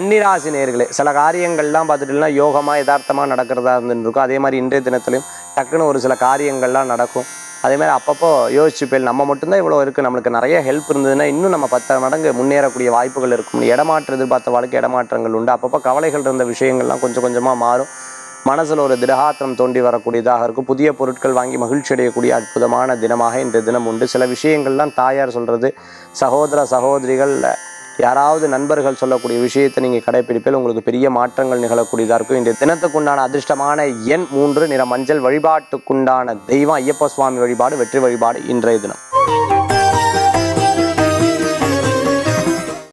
கன்னிராசி நேர்களே சில காரியங்கள்லாம் பார்த்துட்டுலாம் யோகமாக யதார்த்தமாக நடக்கிறதா இருந்துருக்கும் அதே மாதிரி இன்றைய தினத்துலையும் டக்குன்னு ஒரு சில காரியங்கள்லாம் நடக்கும். அதேமாதிரி அப்பப்போ யோசிச்சு போய் நம்ம மட்டும்தான் இவ்வளோ இருக்குது நம்மளுக்கு நிறைய ஹெல்ப் இருந்ததுன்னா இன்னும் நம்ம பத்து மடங்கு முன்னேறக்கூடிய வாய்ப்புகள் இருக்கும். இடமாற்று எதிர்பார்த்த வாழ்க்கை இடமாற்றங்கள் உண்டு. அப்பப்போ கவலைகள் இருந்த விஷயங்கள்லாம் கொஞ்சம் கொஞ்சமாக மாறும். மனசில் ஒரு திடகாத்திரம் தோண்டி வரக்கூடியதாக இருக்கும். புதிய பொருட்கள் வாங்கி மகிழ்ச்சி அடையக்கூடிய அற்புதமான தினமாக இன்றைய தினம் உண்டு. சில விஷயங்கள்லாம் தாயார் சொல்கிறது சகோதர சகோதரிகள் யாராவது நண்பர்கள் சொல்லக்கூடிய விஷயத்தை நீங்கள் கடைப்பிடிப்பில் உங்களுக்கு பெரிய மாற்றங்கள் நிகழக்கூடியதாக இருக்கும். இன்றைய தினத்துக்குண்டான அதிர்ஷ்டமான எண் மூன்று நிற மஞ்சள் வழிபாட்டுக்குண்டான தெய்வம் ஐயப்ப சுவாமி வழிபாடு வெற்றி வழிபாடு இன்றைய தினம்.